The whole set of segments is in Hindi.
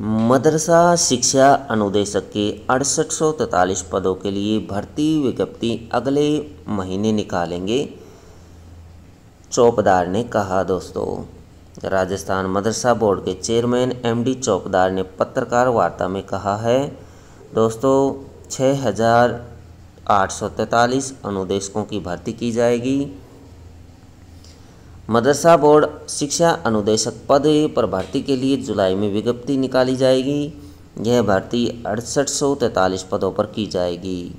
मदरसा शिक्षा अनुदेशक के अड़सठ पदों के लिए भर्ती विज्ञप्ति अगले महीने निकालेंगे, चौपदार ने कहा दोस्तों। राजस्थान मदरसा बोर्ड के चेयरमैन एमडी चौपदार ने पत्रकार वार्ता में कहा है, दोस्तों छः हज़ार आठ सौ तैतालीस अनुदेशकों की भर्ती की जाएगी। मदरसा बोर्ड शिक्षा अनुदेशक पद पर भर्ती के लिए जुलाई में विज्ञप्ति निकाली जाएगी। यह भर्ती अड़सठ सौ तैंतालीस पदों पर की जाएगी।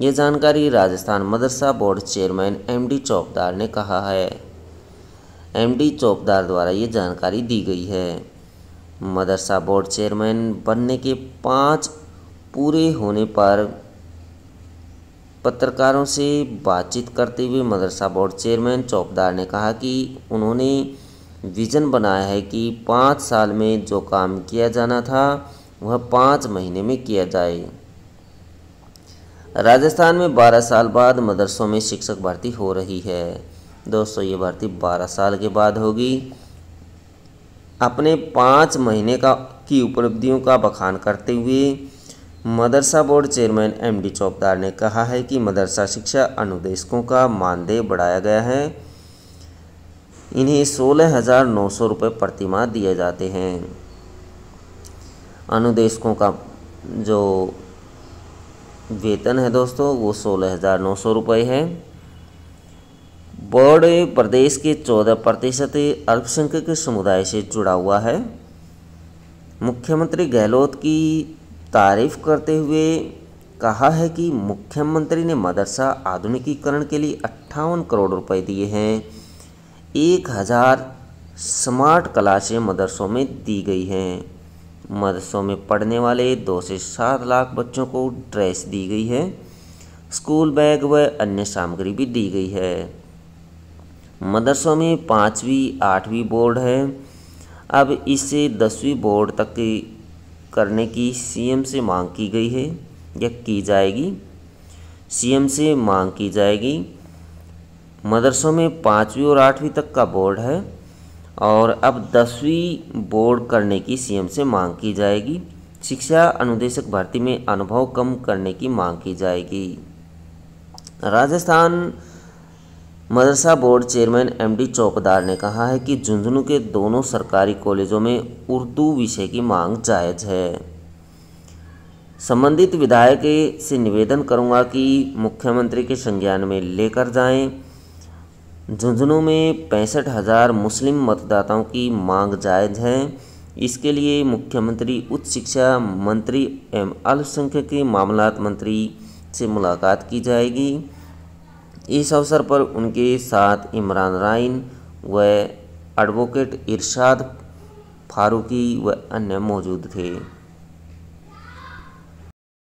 ये जानकारी Rajasthan Madrasa board chairman MD Chaukdar ने कहा है। एमडी चौकदार द्वारा ये जानकारी दी गई है। मदरसा बोर्ड चेयरमैन बनने के पाँच पूरे होने पर पत्रकारों से बातचीत करते हुए मदरसा बोर्ड चेयरमैन चौकदार ने कहा कि उन्होंने विज़न बनाया है कि पाँच साल में जो काम किया जाना था, वह पाँच महीने में किया जाए। राजस्थान में 12 साल बाद मदरसों में शिक्षक भर्ती हो रही है। दोस्तों, ये भर्ती 12 साल के बाद होगी। अपने पाँच महीने का, की उपलब्धियों का बखान करते हुए Madrasa board chairman M D Chaukdar ने कहा है कि मदरसा शिक्षा अनुदेशकों का मानदेय बढ़ाया गया है। इन्हें सोलह हज़ार नौ सौ रुपये प्रतिमाह दिए जाते हैं। अनुदेशकों का जो वेतन है दोस्तों, वो सोलह हज़ार नौ सौ रुपये है। बोर्ड प्रदेश के चौदह प्रतिशत अल्पसंख्यक समुदाय से जुड़ा हुआ है। मुख्यमंत्री गहलोत की तारीफ़ करते हुए कहा है कि मुख्यमंत्री ने मदरसा आधुनिकीकरण के लिए अट्ठावन करोड़ रुपए दिए हैं। एक हज़ार स्मार्ट क्लासें मदरसों में दी गई हैं। मदरसों में पढ़ने वाले दो से सात लाख बच्चों को ड्रेस दी गई है। स्कूल बैग व अन्य सामग्री भी दी गई है। मदरसों में पाँचवीं, आठवीं बोर्ड है। अब इससे दसवीं बोर्ड तक की करने की सीएम से मांग की गई है या की जाएगी? सीएम से मांग की जाएगी, मदरसों में पाँचवीं और आठवीं तक का बोर्ड है और अब दसवीं बोर्ड करने की सीएम से मांग की जाएगी। शिक्षा अनुदेशक भर्ती में अनुभव कम करने की मांग की जाएगी। Rajasthan Madrasa board chairman MD Chopdar ने कहा है कि झुंझुनू के दोनों सरकारी कॉलेजों में उर्दू विषय की मांग जायज़ है। संबंधित विधायक से निवेदन करूँगा कि मुख्यमंत्री के संज्ञान में लेकर जाएँ। झुंझुनू में पैंसठ हज़ार मुस्लिम मतदाताओं की मांग जायज़ है। इसके लिए मुख्यमंत्री, उच्च शिक्षा मंत्री एवं अल्पसंख्यक मामलात मंत्री से मुलाकात की जाएगी। इस अवसर पर उनके साथ इमरान राइन व एडवोकेट इरशाद फारूकी व अन्य मौजूद थे।